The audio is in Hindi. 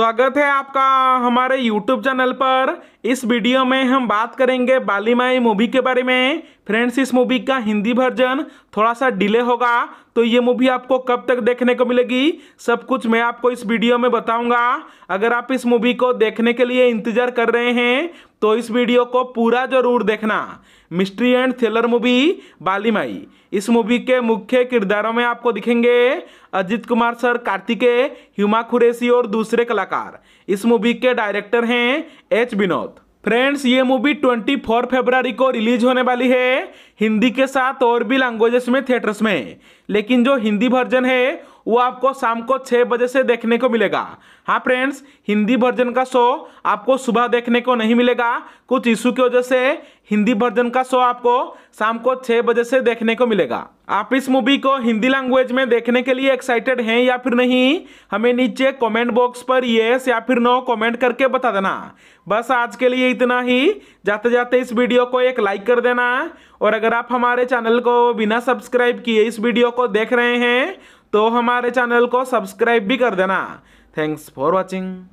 स्वागत है आपका हमारे YouTube चैनल पर। इस वीडियो में हम बात करेंगे बालीमाई मूवी के बारे में। फ्रेंड्स इस मूवी का हिंदी वर्जन थोड़ा सा डिले होगा तो ये मूवी आपको कब तक देखने को मिलेगी, सब कुछ मैं आपको इस वीडियो में बताऊँगा। अगर आप इस मूवी को देखने के लिए इंतज़ार कर रहे हैं तो इस वीडियो को पूरा ज़रूर देखना। Mystery and thriller movie, Valimai. इस मूवी के मुख्य किरदारों में आपको दिखेंगे अजित कुमार सर कार्तिकेय हुमा खुरेसी और दूसरे कलाकार। इस मूवी के डायरेक्टर हैं एच विनोद। फ्रेंड्स, ये मूवी 24 फरवरी को रिलीज़ होने वाली है। हिंदी के साथ और भी लैंग्वेजेस में थिएटर्स में। लेकिन जो हिंदी वर्जन है, वो आपको शाम को छः बजे से देखने को मिलेगा। हाँ फ्रेंड्स, हिंदी वर्जन का शो आपको सुबह देखने को नहीं मिलेगा। कुछ इशू की वजह से हिंदी वर्जन का शो आपको शाम को छः बजे से देखने को मिलेगा। आप इस मूवी को हिंदी लैंग्वेज में देखने के लिए एक्साइटेड हैं या फिर नहीं, हमें नीचे कमेंट बॉक्स पर येस या फिर नो कमेंट करके बता देना। बस आज के लिए इतना ही। जाते जाते इस वीडियो को एक लाइक कर देना। और अगर आप हमारे चैनल को बिना सब्सक्राइब किए इस वीडियो को देख रहे हैं तो हमारे चैनल को सब्सक्राइब भी कर देना। Thanks for watching